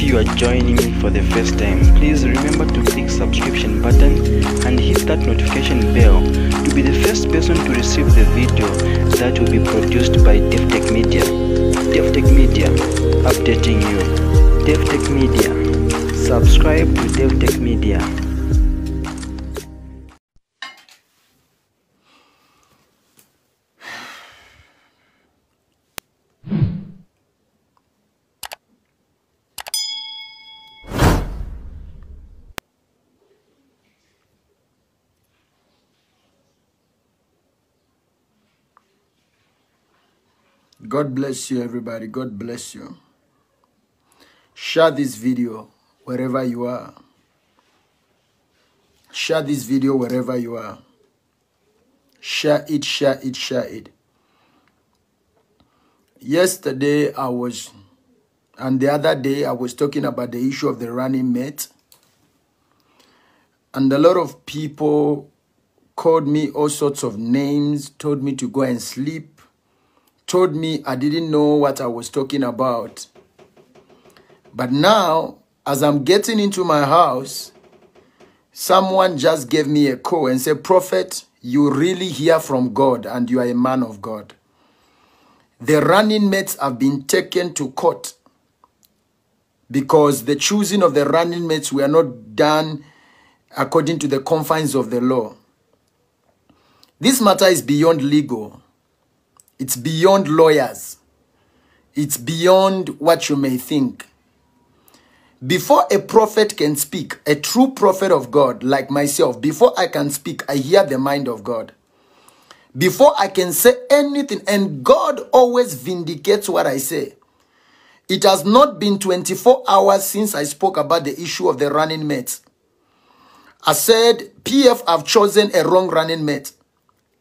If you are joining me for the first time, please remember to click subscription button and hit that notification bell to be the first person to receive the video that will be produced by DevTech Media. DevTech Media, updating you. DevTech Media, subscribe to DevTech Media. God bless you, everybody. God bless you. Share this video wherever you are. Share this video wherever you are. Share it, share it, share it. Yesterday, I was, and the other day, I was talking about the issue of the running mate. And a lot of people called me all sorts of names, told me to go and sleep, told me I didn't know what I was talking about. But now, as I'm getting into my house, someone just gave me a call and said, Prophet, you really hear from God and you are a man of God. The running mates have been taken to court because the choosing of the running mates were not done according to the confines of the law. This matter is beyond legal. It's beyond lawyers. It's beyond what you may think. Before a prophet can speak, a true prophet of God like myself, before I can speak, I hear the mind of God. Before I can say anything, and God always vindicates what I say. It has not been 24 hours since I spoke about the issue of the running mates. I said, PF have chosen a wrong running mate.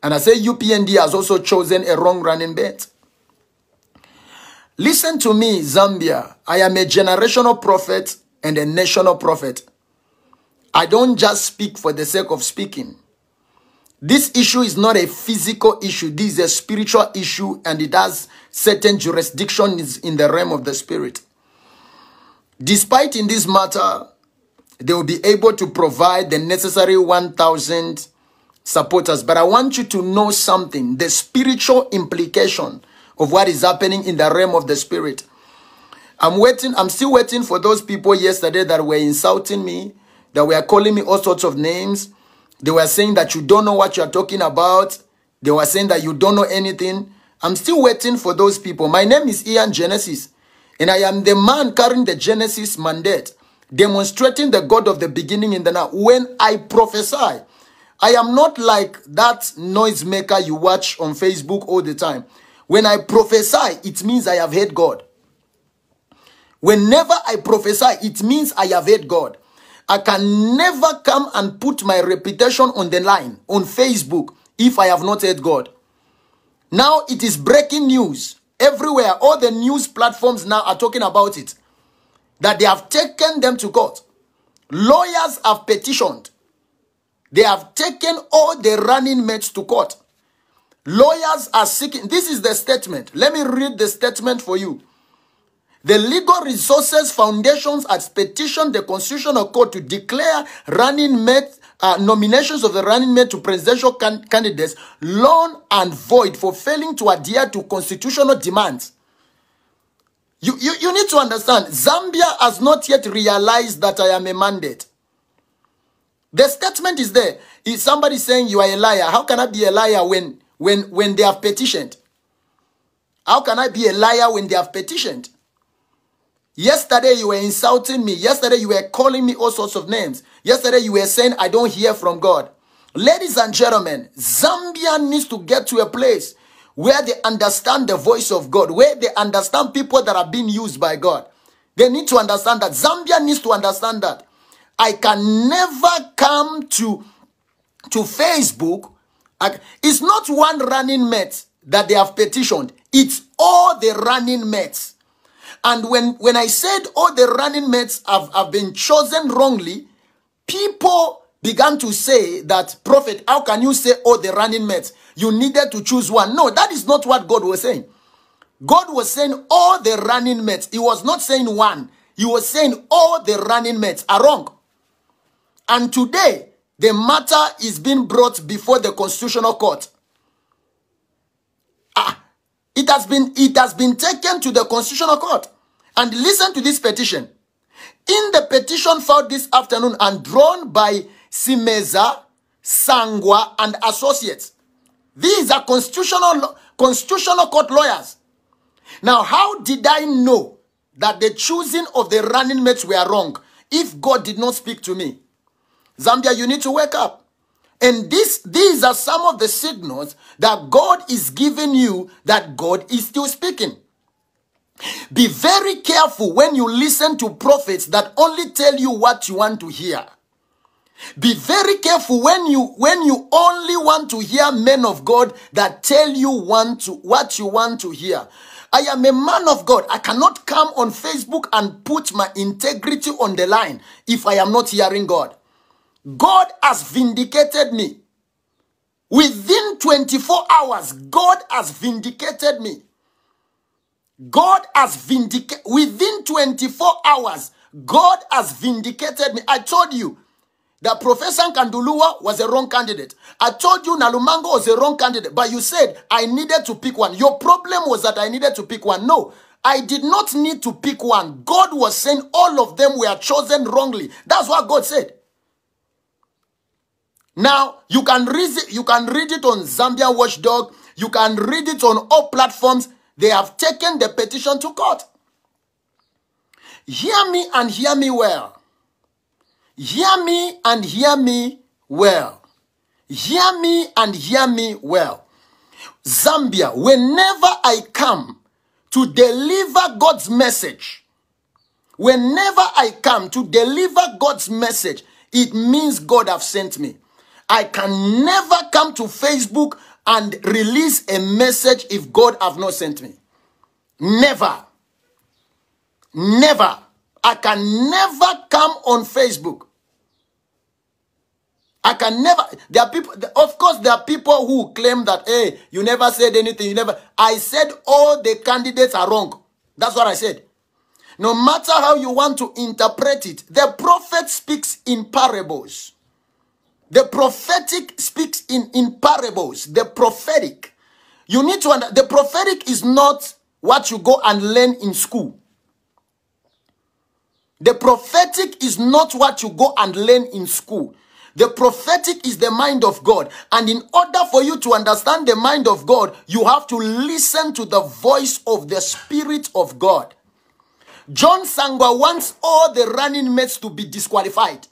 And I say UPND has also chosen a wrong running bet. Listen to me, Zambia. I am a generational prophet and a national prophet. I don't just speak for the sake of speaking. This issue is not a physical issue. This is a spiritual issue and it has certain jurisdictions in the realm of the spirit. Despite in this matter, they will be able to provide the necessary 1,000 supporters. But I want you to know something, the spiritual implication of what is happening in the realm of the spirit. I'm waiting, I'm still waiting for those people yesterday that were insulting me, that were calling me all sorts of names. They were saying that you don't know what you're talking about. They were saying that you don't know anything. I'm still waiting for those people. My name is Ian Genesis, and I am the man carrying the Genesis mandate, demonstrating the God of the beginning in the now. When I prophesy, I am not like that noisemaker you watch on Facebook all the time. When I prophesy, it means I have heard God. Whenever I prophesy, it means I have heard God. I can never come and put my reputation on the line on Facebook if I have not heard God. Now it is breaking news everywhere. All the news platforms now are talking about it. That they have taken them to court. Lawyers have petitioned. They have taken all the running mates to court. Lawyers are seeking. This is the statement. Let me read the statement for you. The Legal Resources Foundations has petitioned the Constitutional Court to declare running mate uh, nominations of the running mate to presidential can candidates long and void for failing to adhere to constitutional demands. You, you, you need to understand, Zambia has not yet realized that I am a mandate. The statement is there. Is somebody saying you are a liar? How can I be a liar when when when they have petitioned? How can I be a liar when they have petitioned? Yesterday you were insulting me. Yesterday you were calling me all sorts of names. Yesterday you were saying I don't hear from God. Ladies and gentlemen, Zambia needs to get to a place where they understand the voice of God, where they understand people that are being used by God. They need to understand that. Zambia needs to understand that. I can never come to, to Facebook. I, it's not one running mate that they have petitioned. It's all the running mates. And when, when I said all the running mates have, have been chosen wrongly, people began to say that, Prophet, how can you say all the running mates? You needed to choose one. No, that is not what God was saying. God was saying all the running mates. He was not saying one. He was saying all the running mates are wrong. And today, the matter is being brought before the Constitutional Court. Ah, it has been it has been taken to the Constitutional Court. And listen to this petition. In the petition filed this afternoon and drawn by Simeza, Sangwa, and Associates, these are constitutional, constitutional court lawyers. Now, how did I know that the choosing of the running mates were wrong if God did not speak to me? Zambia, you need to wake up. And this, these are some of the signals that God is giving you that God is still speaking. Be very careful when you listen to prophets that only tell you what you want to hear. Be very careful when you when you only want to hear men of God that tell you want to what you want to hear. I am a man of God. I cannot come on Facebook and put my integrity on the line if I am not hearing God. God has vindicated me. Within 24 hours, God has vindicated me. God has vindicated, within 24 hours, God has vindicated me. I told you that Professor Nkandu Luo was a wrong candidate. I told you Nalumango was a wrong candidate, but you said I needed to pick one. Your problem was that I needed to pick one. No, I did not need to pick one. God was saying all of them were chosen wrongly. That's what God said. Now you can read it, you can read it on Zambia Watchdog. You can read it on all platforms. They have taken the petition to court. Hear me and hear me well. Hear me and hear me well. Hear me and hear me well. Zambia, whenever I come to deliver God's message, whenever I come to deliver God's message, it means God have sent me. I can never come to Facebook and release a message if God have not sent me. Never. Never. I can never come on Facebook. I can never. There are people. Of course, there are people who claim that, hey, you never said anything. You never. I said all the candidates are wrong. That's what I said. No matter how you want to interpret it, the prophet speaks in parables. The prophetic speaks in, in parables. The prophetic. You need to understand. The prophetic is not what you go and learn in school. The prophetic is not what you go and learn in school. The prophetic is the mind of God. And in order for you to understand the mind of God, you have to listen to the voice of the Spirit of God. John Sangwa wants all the running mates to be disqualified.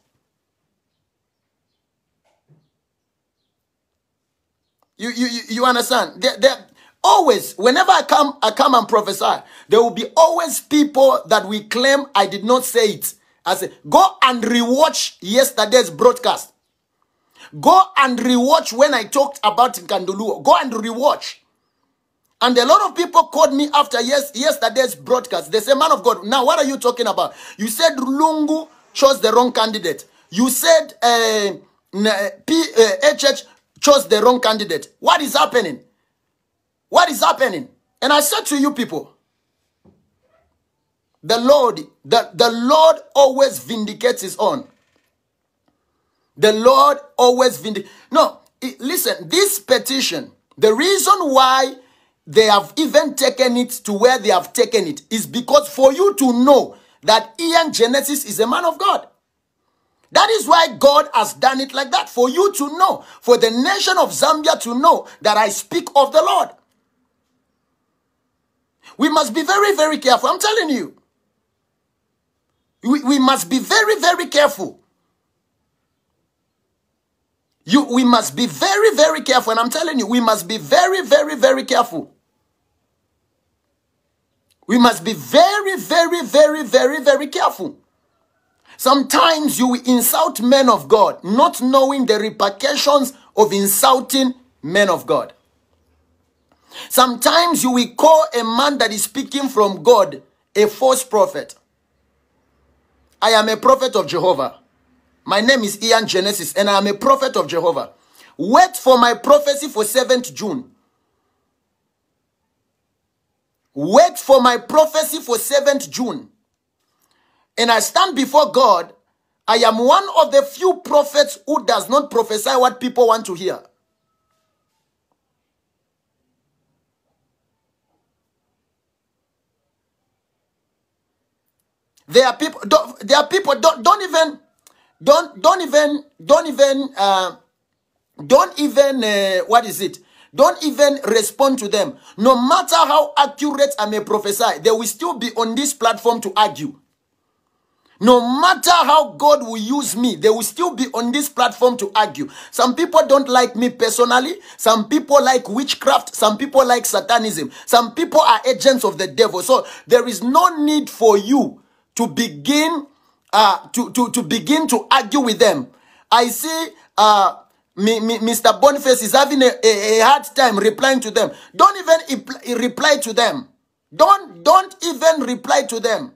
You, you, you understand? There, always, whenever I come, I come and prophesy, there will be always people that we claim I did not say it. I say, go and rewatch yesterday's broadcast. Go and rewatch when I talked about Nkandu Luo. Go and rewatch. And a lot of people called me after yes, yesterday's broadcast. They say, man of God, now what are you talking about? You said Lungu chose the wrong candidate. You said uh, P, uh, HH chose the wrong candidate. What is happening? What is happening? And I said to you people, the Lord, the, the Lord always vindicates his own. The Lord always vindicates. No, listen, this petition, the reason why they have even taken it to where they have taken it is because for you to know that Ian Genesis is a man of God. That is why God has done it like that. For you to know, for the nation of Zambia to know that I speak of the Lord. We must be very, very careful. I'm telling you. We, we must be very, very careful. You, we must be very, very careful. And I'm telling you, we must be very, very, very careful. We must be very, very, very, very, very careful. Sometimes you insult men of God, not knowing the repercussions of insulting men of God. Sometimes you will call a man that is speaking from God a false prophet. I am a prophet of Jehovah. My name is Ian Genesis, and I am a prophet of Jehovah. Wait for my prophecy for 7th June. Wait for my prophecy for 7th June. And I stand before God, I am one of the few prophets who does not prophesy what people want to hear. There are people. Don't, there are people. Don't don't even, don't don't even don't even uh, don't even uh, what is it? Don't even respond to them. No matter how accurate I may prophesy, they will still be on this platform to argue. No matter how God will use me, they will still be on this platform to argue. Some people don't like me personally. Some people like witchcraft. Some people like satanism. Some people are agents of the devil. So there is no need for you to begin uh, to, to, to begin to argue with them. I see uh, me, Mr. Boniface is having a, a, a, hard time replying to them. Don't even reply to them. Don't, don't even reply to them.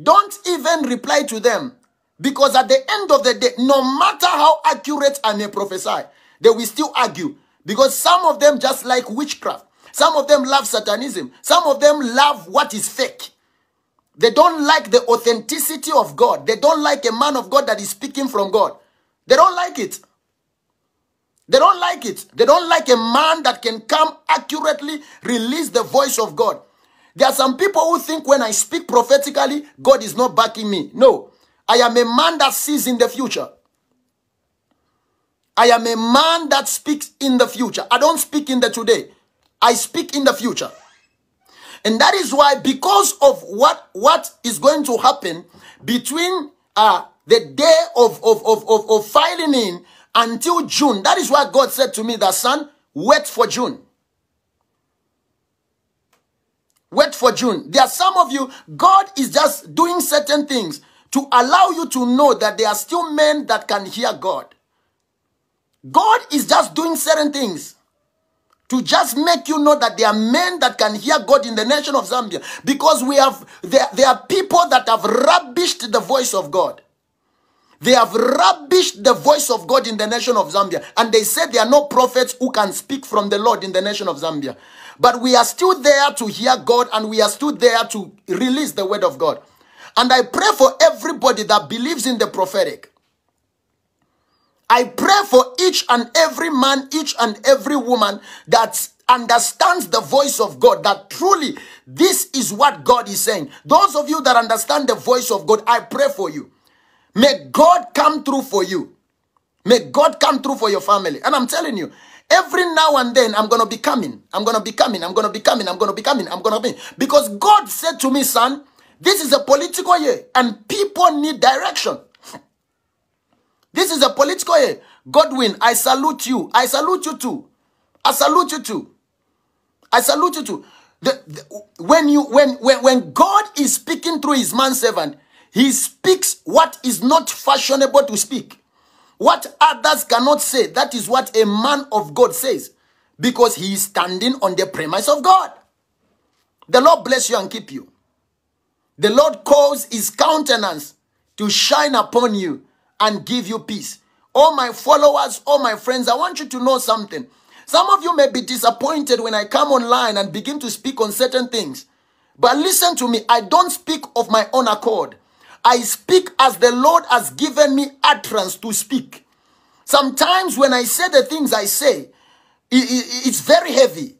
Don't even reply to them. Because at the end of the day, no matter how accurate I may prophesy, they will still argue. Because some of them just like witchcraft. Some of them love satanism. Some of them love what is fake. They don't like the authenticity of God. They don't like a man of God that is speaking from God. They don't like it. They don't like it. They don't like a man that can come accurately release the voice of God. There are some people who think when I speak prophetically, God is not backing me. No. I am a man that sees in the future. I am a man that speaks in the future. I don't speak in the today. I speak in the future. And that is why, because of what, what is going to happen between uh, the day of, of, of, of, of filing in until June, that is why God said to me that, son, wait for June. Wait for June. There are some of you, God is just doing certain things to allow you to know that there are still men that can hear God. God is just doing certain things to just make you know that there are men that can hear God in the nation of Zambia because we have there, there are people that have rubbished the voice of God. They have rubbished the voice of God in the nation of Zambia and they said there are no prophets who can speak from the Lord in the nation of Zambia. But we are still there to hear God and we are still there to release the word of God. And I pray for everybody that believes in the prophetic. I pray for each and every man, each and every woman that understands the voice of God, that truly this is what God is saying. Those of you that understand the voice of God, I pray for you. May God come through for you. May God come through for your family. And I'm telling you, every now and then I'm going to be coming. I'm going to be coming. I'm going to be coming. I'm going to be coming. I'm going to be. Because God said to me, son, this is a political year and people need direction. This is a political year. Godwin, I salute you. I salute you too. I salute you too. I salute you too. The, the, when you when, when when God is speaking through his man servant, he speaks what is not fashionable to speak. What others cannot say, that is what a man of God says. Because he is standing on the premise of God. The Lord bless you and keep you. The Lord cause his countenance to shine upon you and give you peace. All my followers, all my friends, I want you to know something. Some of you may be disappointed when I come online and begin to speak on certain things. But listen to me, I don't speak of my own accord. I speak as the Lord has given me utterance to speak. Sometimes when I say the things I say, it's very heavy.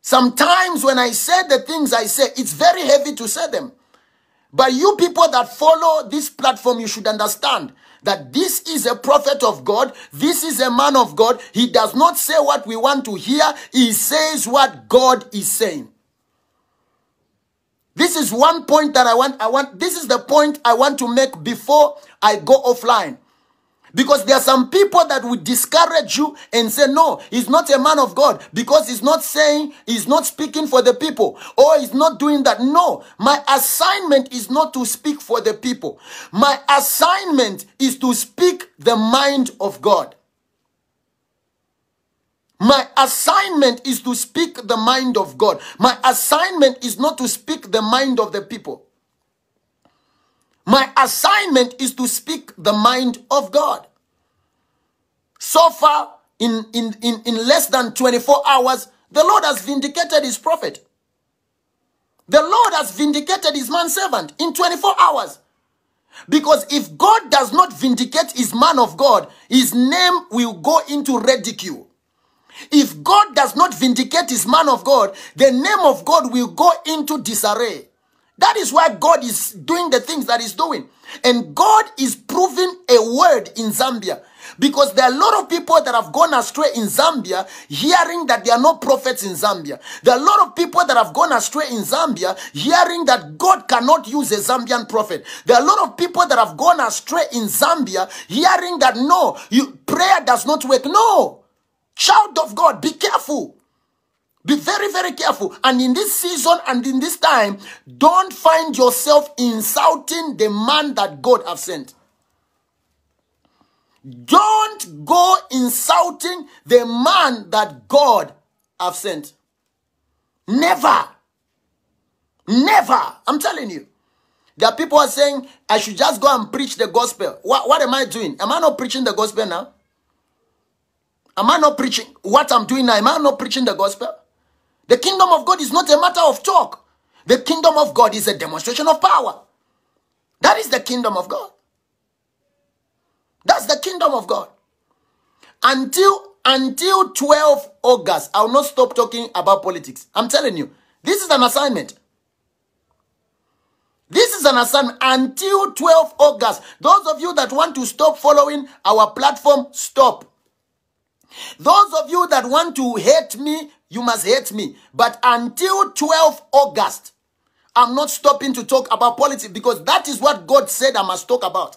Sometimes when I say the things I say, it's very heavy to say them. But you people that follow this platform, you should understand that this is a prophet of God. This is a man of God. He does not say what we want to hear. He says what God is saying. This is one point that I want, I want, this is the point I want to make before I go offline. Because there are some people that would discourage you and say, no, he's not a man of God because he's not saying, he's not speaking for the people or he's not doing that. No, my assignment is not to speak for the people. My assignment is to speak the mind of God. My assignment is to speak the mind of God. My assignment is not to speak the mind of the people. My assignment is to speak the mind of God. So far, in, in, in, in less than 24 hours, the Lord has vindicated his prophet. The Lord has vindicated his man servant in 24 hours. Because if God does not vindicate his man of God, his name will go into ridicule. If God does not vindicate his man of God, the name of God will go into disarray. That is why God is doing the things that he's doing. And God is proving a word in Zambia. Because there are a lot of people that have gone astray in Zambia, hearing that there are no prophets in Zambia. There are a lot of people that have gone astray in Zambia, hearing that God cannot use a Zambian prophet. There are a lot of people that have gone astray in Zambia, hearing that no, you, prayer does not work. No, child of God, be careful. Be very, very careful. And in this season and in this time, don't find yourself insulting the man that God have sent. Don't go insulting the man that God have sent. Never. Never. I'm telling you. There are people are saying, I should just go and preach the gospel. What, what am I doing? Am I not preaching the gospel now? Am I not preaching what I'm doing now? Am I not preaching the gospel? The kingdom of God is not a matter of talk. The kingdom of God is a demonstration of power. That is the kingdom of God. That's the kingdom of God. Until until 12 August, I will not stop talking about politics. I'm telling you, this is an assignment. This is an assignment until 12 August. Those of you that want to stop following our platform, stop. Those of you that want to hate me, you must hate me. But until 12 August, I'm not stopping to talk about politics because that is what God said I must talk about.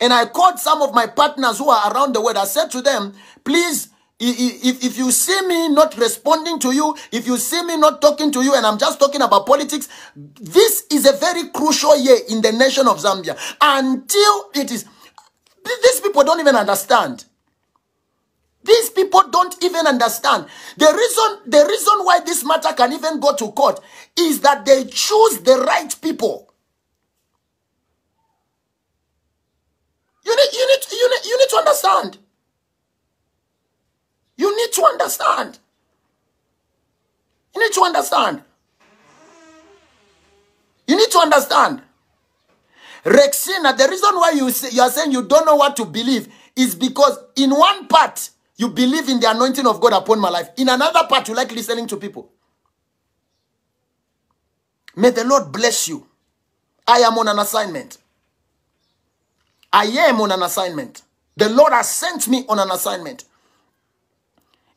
And I called some of my partners who are around the world. I said to them, please, if, if you see me not responding to you, if you see me not talking to you, and I'm just talking about politics, this is a very crucial year in the nation of Zambia. Until it is, these people don't even understand. These people don't even understand. The reason, the reason why this matter can even go to court is that they choose the right people. You need, you need, you need, you need to understand. You need to understand. You need to understand. You need to understand. Rexina, the reason why you, say, you are saying you don't know what to believe is because in one part, you believe in the anointing of God upon my life. In another part, you like listening to people. May the Lord bless you. I am on an assignment. I am on an assignment. The Lord has sent me on an assignment.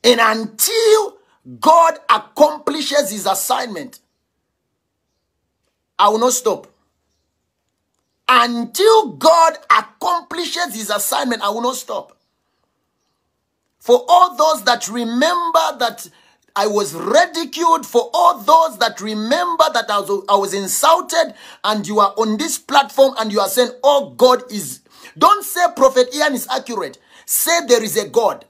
And until God accomplishes his assignment, I will not stop. Until God accomplishes his assignment, I will not stop. For all those that remember that I was ridiculed, for all those that remember that I was, I was insulted, and you are on this platform and you are saying, Oh, God is don't say Prophet Ian is accurate. Say there is a God.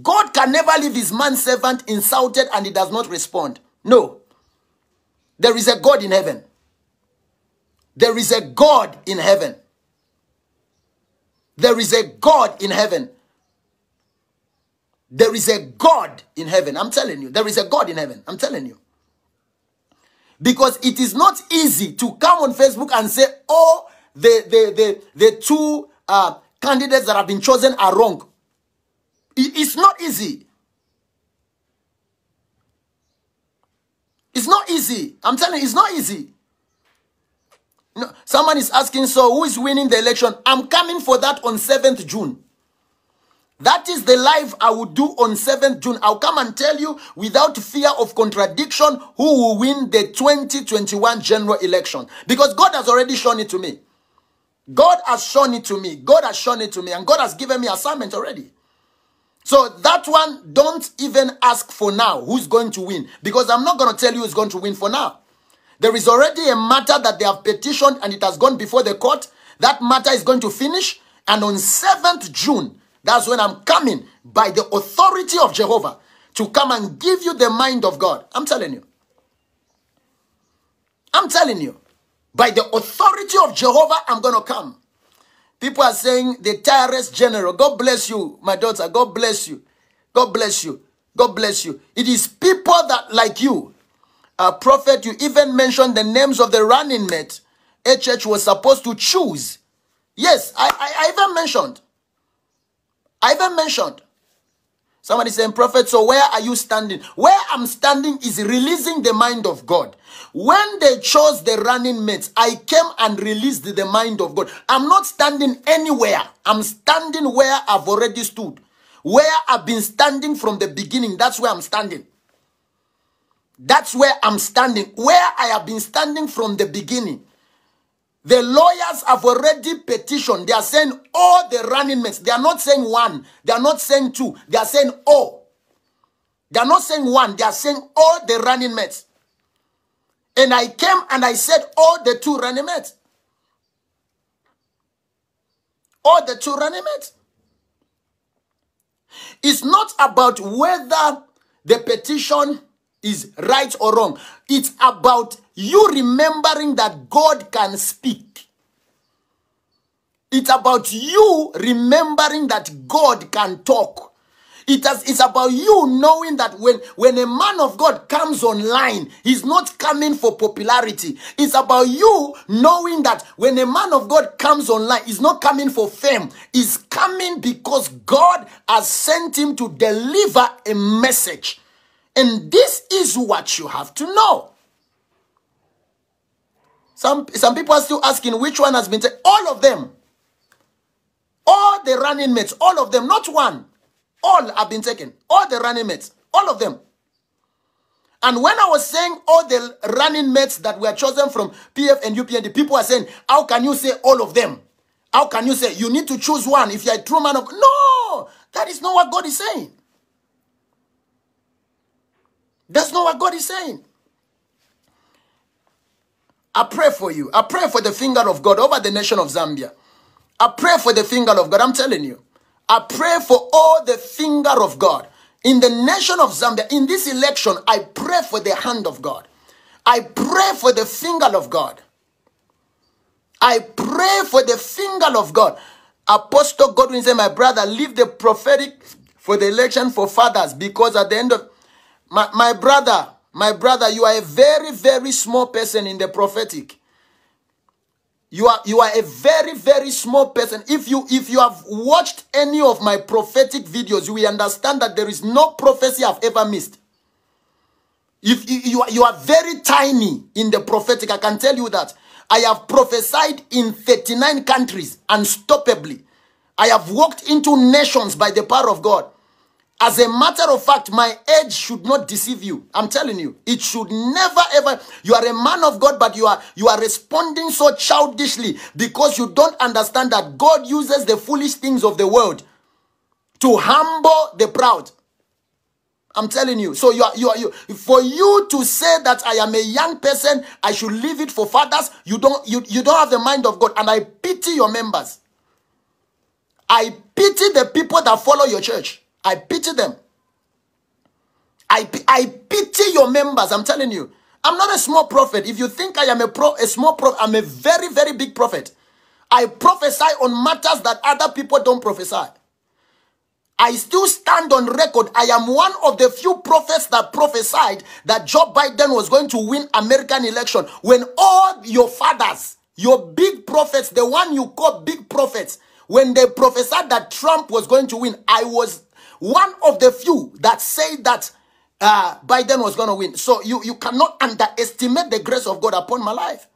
God can never leave his man servant insulted and he does not respond. No. There is a God in heaven. There is a God in heaven. There is a God in heaven. There is a God in heaven. I'm telling you. There is a God in heaven. I'm telling you. Because it is not easy to come on Facebook and say, oh, the, the, the, the two uh, candidates that have been chosen are wrong. It's not easy. It's not easy. I'm telling you, it's not easy. No, someone is asking, so who is winning the election? I'm coming for that on 7th June. That is the live I will do on 7th June. I'll come and tell you without fear of contradiction who will win the 2021 general election. Because God has already shown it to me. God has shown it to me. God has shown it to me. And God has given me assignment already. So that one, don't even ask for now who's going to win. Because I'm not going to tell you who's going to win for now. There is already a matter that they have petitioned and it has gone before the court. That matter is going to finish. And on 7th June, that's when I'm coming by the authority of Jehovah to come and give you the mind of God. I'm telling you. I'm telling you. By the authority of Jehovah, I'm going to come. People are saying the terrorist general. God bless you, my daughter. God bless you. God bless you. God bless you. It is people that like you. uh, prophet, you even mentioned the names of the running mate A church was supposed to choose. Yes, I, I, I even mentioned. I even mentioned. Somebody saying, Prophet, so where are you standing? Where I'm standing is releasing the mind of God. When they chose the running mates, I came and released the mind of God. I'm not standing anywhere. I'm standing where I've already stood. Where I've been standing from the beginning. That's where I'm standing. That's where I'm standing. Where I have been standing from the beginning. The lawyers have already petitioned. They are saying all the running mates. They are not saying one. They are not saying two. They are saying all. They are not saying one. They are saying all the running mates. And I came and I said all the two running mates. All the two running mates. It's not about whether the petition is right or wrong. It's about you remembering that God can speak. It's about you remembering that God can talk. It has, it's about you knowing that when, when a man of God comes online, he's not coming for popularity. It's about you knowing that when a man of God comes online, he's not coming for fame. He's coming because God has sent him to deliver a message. And this is what you have to know. Some, some people are still asking which one has been taken. All of them. All the running mates, all of them, not one. All have been taken. All the running mates, all of them. And when I was saying all the running mates that were chosen from PF and UPND, people are saying, how can you say all of them? How can you say you need to choose one if you're a true man of No, that is not what God is saying. That's not what God is saying. I pray for you. I pray for the finger of God over the nation of Zambia. I pray for the finger of God. I'm telling you. I pray for all the finger of God in the nation of Zambia. In this election, I pray for the hand of God. I pray for the finger of God. I pray for the finger of God. Apostle Godwin said, My brother, leave the prophetic for the election for fathers because at the end of my, my brother, my brother, you are a very, very small person in the prophetic. You are you are a very, very small person. If you if you have watched any of my prophetic videos, you will understand that there is no prophecy I've ever missed. If you are, you are very tiny in the prophetic, I can tell you that. I have prophesied in 39 countries unstoppably. I have walked into nations by the power of God. As a matter of fact, my age should not deceive you. I'm telling you, it should never ever. You are a man of God, but you are you are responding so childishly because you don't understand that God uses the foolish things of the world to humble the proud. I'm telling you. So you are you are you for you to say that I am a young person, I should leave it for fathers. You don't you, you don't have the mind of God, and I pity your members. I pity the people that follow your church. I pity them. I, I pity your members. I'm telling you. I'm not a small prophet. If you think I am a, pro, a small prophet, I'm a very, very big prophet. I prophesy on matters that other people don't prophesy. I still stand on record. I am one of the few prophets that prophesied that Joe Biden was going to win American election when all your fathers, your big prophets, the one you call big prophets, when they prophesied that Trump was going to win, I was one of the few that say that uh, Biden was going to win. So you, you cannot underestimate the grace of God upon my life.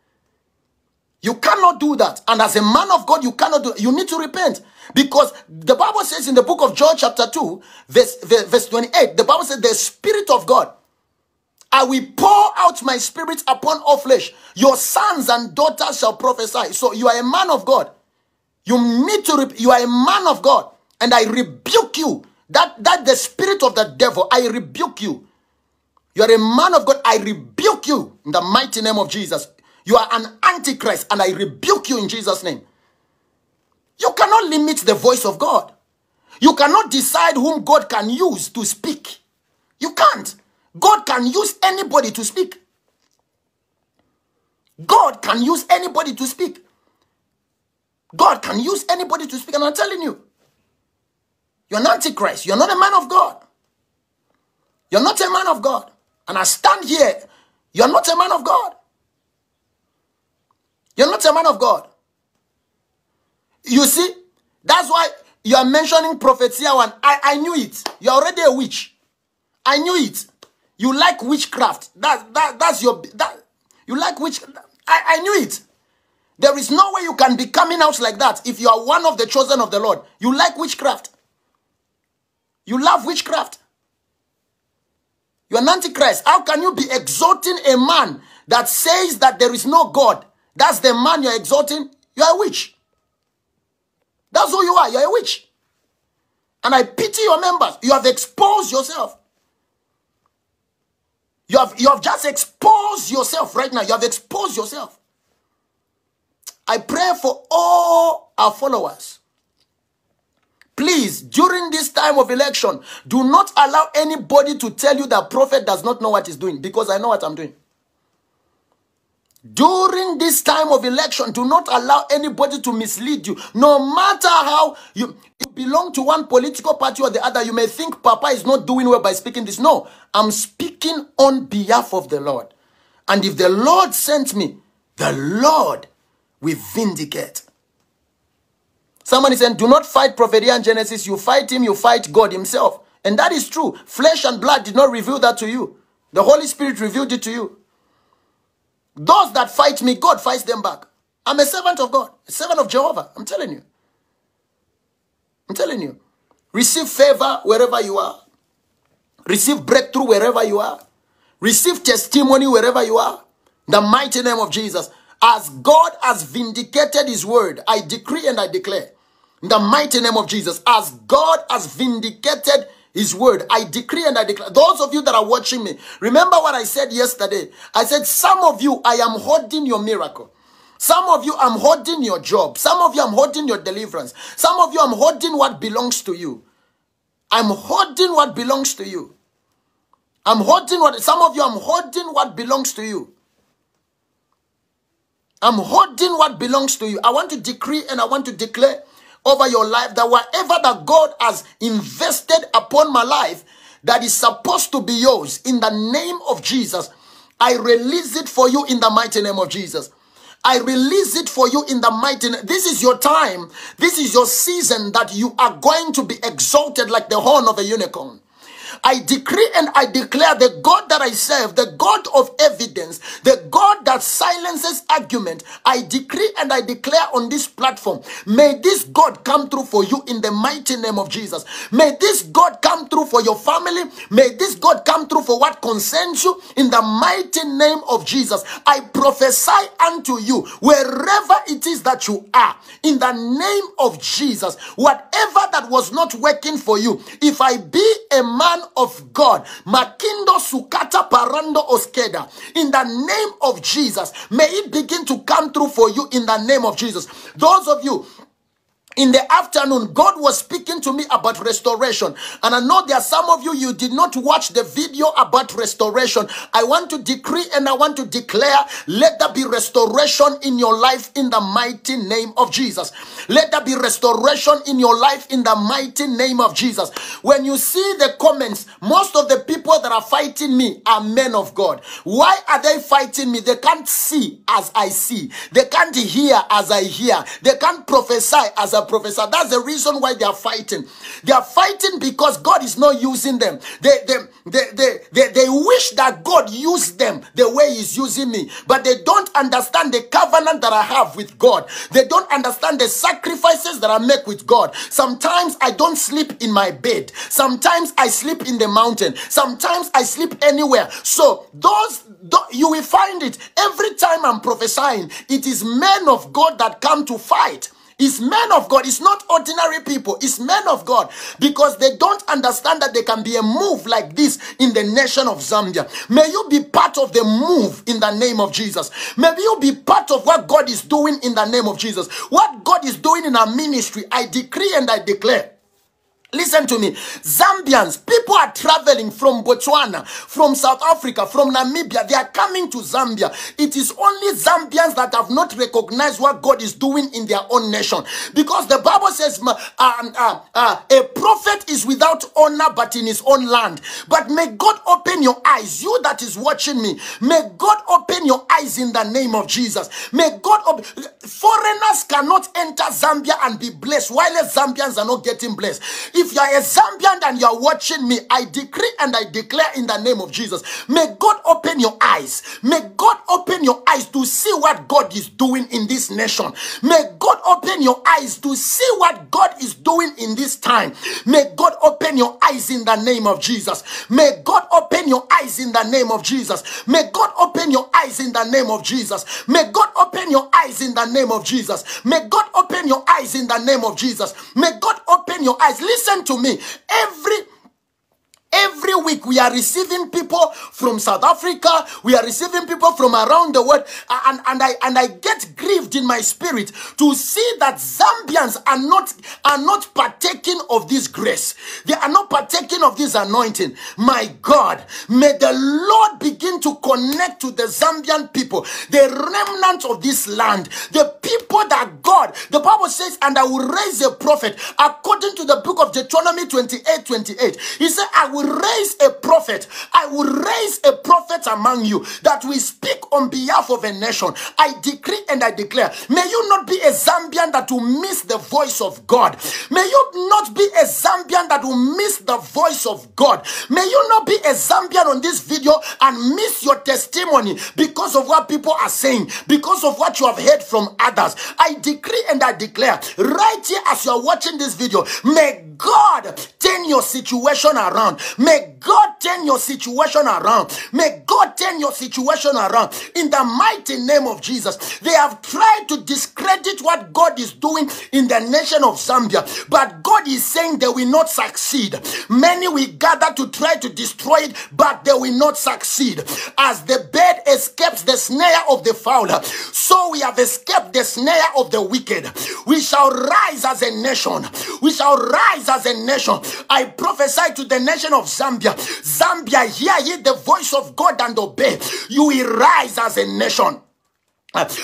You cannot do that. And as a man of God, you cannot do You need to repent. Because the Bible says in the book of John chapter 2, verse, verse 28, the Bible says the Spirit of God, I will pour out my spirit upon all flesh. Your sons and daughters shall prophesy. So you are a man of God. You need to, you are a man of God. And I rebuke you that that the spirit of the devil, I rebuke you. You are a man of God. I rebuke you in the mighty name of Jesus. You are an antichrist, and I rebuke you in Jesus' name. You cannot limit the voice of God. You cannot decide whom God can use to speak. You can't. God can use anybody to speak. God can use anybody to speak. God can use anybody to speak. And I'm telling you, you're an antichrist. You're not a man of God. You're not a man of God. And I stand here. You're not a man of God. You're not a man of God. You see, that's why you are mentioning prophecy one. I, I knew it. You're already a witch. I knew it. You like witchcraft. That, that, that's your that you like witch. I, I knew it. There is no way you can be coming out like that if you are one of the chosen of the Lord. You like witchcraft. You love witchcraft. You're an antichrist. How can you be exalting a man that says that there is no God? That's the man you're exalting. You're a witch. That's who you are. You're a witch. And I pity your members. You have exposed yourself. You have, you have just exposed yourself right now. You have exposed yourself. I pray for all our followers. Please, during this time of election, do not allow anybody to tell you that prophet does not know what he's doing because I know what I'm doing. During this time of election, do not allow anybody to mislead you. No matter how you, you belong to one political party or the other, you may think Papa is not doing well by speaking this. No, I'm speaking on behalf of the Lord. And if the Lord sent me, the Lord will vindicate. Somebody said, Do not fight Prophet Ian Genesis. You fight him, you fight God Himself. And that is true. Flesh and blood did not reveal that to you, the Holy Spirit revealed it to you. Those that fight me, God fights them back. I'm a servant of God, a servant of Jehovah. I'm telling you. I'm telling you. Receive favor wherever you are. Receive breakthrough wherever you are. Receive testimony wherever you are. The mighty name of Jesus. As God has vindicated his word, I decree and I declare. In the mighty name of Jesus. As God has vindicated his word. I decree and I declare. Those of you that are watching me, remember what I said yesterday. I said, some of you, I am holding your miracle. Some of you, I'm holding your job. Some of you, I'm holding your deliverance. Some of you, I'm holding what belongs to you. I'm holding what belongs to you. I'm holding what, some of you, I'm holding what belongs to you. I'm holding what belongs to you. I want to decree and I want to declare over your life that whatever that God has invested upon my life that is supposed to be yours in the name of Jesus, I release it for you in the mighty name of Jesus. I release it for you in the mighty name. This is your time. This is your season that you are going to be exalted like the horn of a unicorn. I decree and I declare the God that I serve, the God of evidence, the God that silences argument. I decree and I declare on this platform, may this God come through for you in the mighty name of Jesus. May this God come through for your family. May this God come through for what concerns you in the mighty name of Jesus. I prophesy unto you wherever it is that you are in the name of Jesus. Whatever that was not working for you, if I be a man of God. Makindo Sukata Parando Oskeda. In the name of Jesus, may it begin to come through for you in the name of Jesus. Those of you in the afternoon, God was speaking to me about restoration. And I know there are some of you, you did not watch the video about restoration. I want to decree and I want to declare, let there be restoration in your life in the mighty name of Jesus. Let there be restoration in your life in the mighty name of Jesus. When you see the comments, most of the people that are fighting me are men of God. Why are they fighting me? They can't see as I see. They can't hear as I hear. They can't prophesy as I professor. That's the reason why they are fighting. They are fighting because God is not using them. They, they, they, they, they, they wish that God used them the way He's using me, but they don't understand the covenant that I have with God. They don't understand the sacrifices that I make with God. Sometimes I don't sleep in my bed. Sometimes I sleep in the mountain. Sometimes I sleep anywhere. So those you will find it every time I'm prophesying. It is men of God that come to fight. It's men of God. It's not ordinary people. It's men of God because they don't understand that there can be a move like this in the nation of Zambia. May you be part of the move in the name of Jesus. May you be part of what God is doing in the name of Jesus. What God is doing in our ministry, I decree and I declare Listen to me. Zambians, people are traveling from Botswana, from South Africa, from Namibia. They are coming to Zambia. It is only Zambians that have not recognized what God is doing in their own nation. Because the Bible says uh, uh, uh, a prophet is without honor but in his own land. But may God open your eyes. You that is watching me, may God open your eyes in the name of Jesus. May God open. Foreigners cannot enter Zambia and be blessed while Zambians are not getting blessed. If if you are a Zambian and you are watching me, I decree and I declare in the name of Jesus, may God open your eyes. May God open your eyes to see what God is doing in this nation. May God open your eyes to see what God is doing in this time. May God open your eyes in the name of Jesus. May God open your eyes in the name of Jesus. May God open your eyes in the name of Jesus. May God open your eyes in the name of Jesus. May God open your eyes in the name of Jesus. May God open your eyes. Listen listen to me. Every Every week we are receiving people from South Africa, we are receiving people from around the world, and, and I and I get grieved in my spirit to see that Zambians are not are not partaking of this grace. They are not partaking of this anointing. My God, may the Lord begin to connect to the Zambian people, the remnant of this land, the people that God, the Bible says, and I will raise a prophet according to the book of Deuteronomy 28 28. He said, I will raise a prophet. I will raise a prophet among you that will speak on behalf of a nation. I decree and I declare, may you not be a Zambian that will miss the voice of God. May you not be a Zambian that will miss the voice of God. May you not be a Zambian on this video and miss your testimony because of what people are saying, because of what you have heard from others. I decree and I declare right here as you are watching this video, may God turn your situation around. May God turn your situation around. May God turn your situation around in the mighty name of Jesus. They have tried to discredit what God is doing in the nation of Zambia, but God is saying they will not succeed. Many will gather to try to destroy it, but they will not succeed. As the bird escapes the snare of the fowler, so we have escaped the snare of the wicked. We shall rise as a nation. We shall rise as a nation. I prophesy to the nation of Zambia. Zambia, hear ye the voice of God and obey. You will rise as a nation.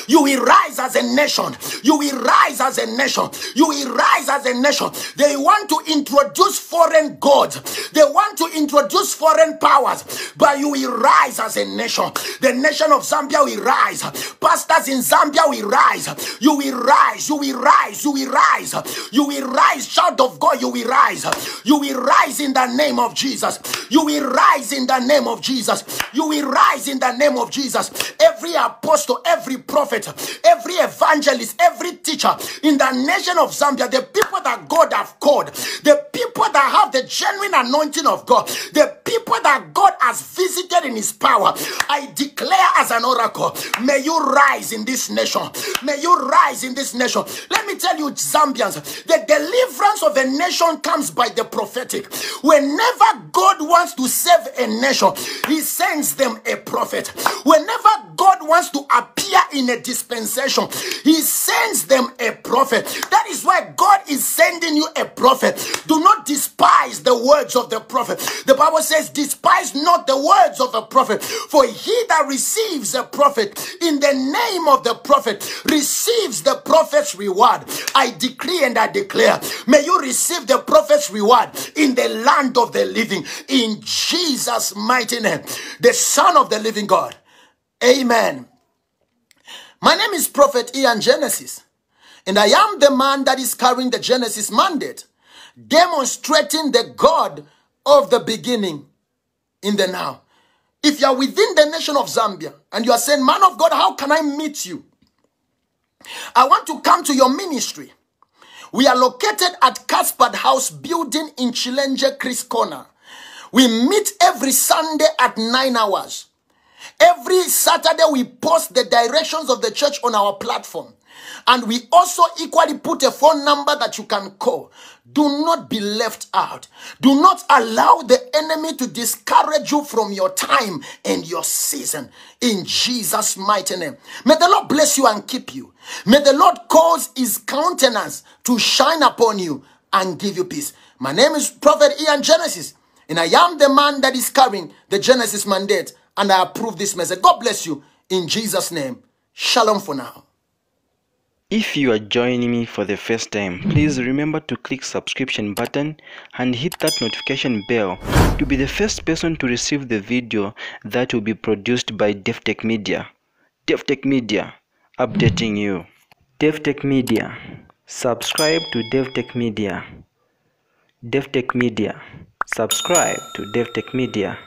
You will rise as a nation. You will rise as a nation. You will rise as a nation. They want to introduce foreign gods. They want to introduce foreign powers. But you will rise as a nation. The nation of Zambia will rise. Pastors in Zambia will rise. You will rise. You will rise. You will rise. You will rise. Child of God, you will rise. You will rise in the name of Jesus. You will rise in the name of Jesus. You will rise in the name of Jesus. Every apostle, every prophet, every evangelist, every teacher in the nation of Zambia, the people that God have called, the people that have the genuine anointing of God, the people that God has visited in his power, I declare as an oracle, may you rise in this nation. May you rise in this nation. Let me tell you, Zambians, the deliverance of a nation comes by the prophetic. Whenever God wants to save a nation, he sends them a prophet. Whenever God wants to appear in a dispensation, He sends them a prophet. That is why God is sending you a prophet. Do not despise the words of the prophet. The Bible says, Despise not the words of the prophet, for he that receives a prophet in the name of the prophet receives the prophet's reward. I decree and I declare, may you receive the prophet's reward in the land of the living in Jesus' mighty name, the Son of the living God. Amen. My name is Prophet Ian Genesis, and I am the man that is carrying the Genesis mandate, demonstrating the God of the beginning in the now. If you are within the nation of Zambia and you are saying, Man of God, how can I meet you? I want to come to your ministry. We are located at Caspard House building in Chilenje Chris Corner. We meet every Sunday at 9 hours. Every Saturday, we post the directions of the church on our platform. And we also equally put a phone number that you can call. Do not be left out. Do not allow the enemy to discourage you from your time and your season. In Jesus' mighty name. May the Lord bless you and keep you. May the Lord cause his countenance to shine upon you and give you peace. My name is Prophet Ian Genesis, and I am the man that is carrying the Genesis mandate, and I approve this message. God bless you in Jesus' name. Shalom for now. If you are joining me for the first time, please remember to click subscription button and hit that notification bell to be the first person to receive the video that will be produced by DevTech Media. DevTech Media, updating you. DevTech Media, subscribe to DevTech Media. DevTech Media, subscribe to DevTech Media.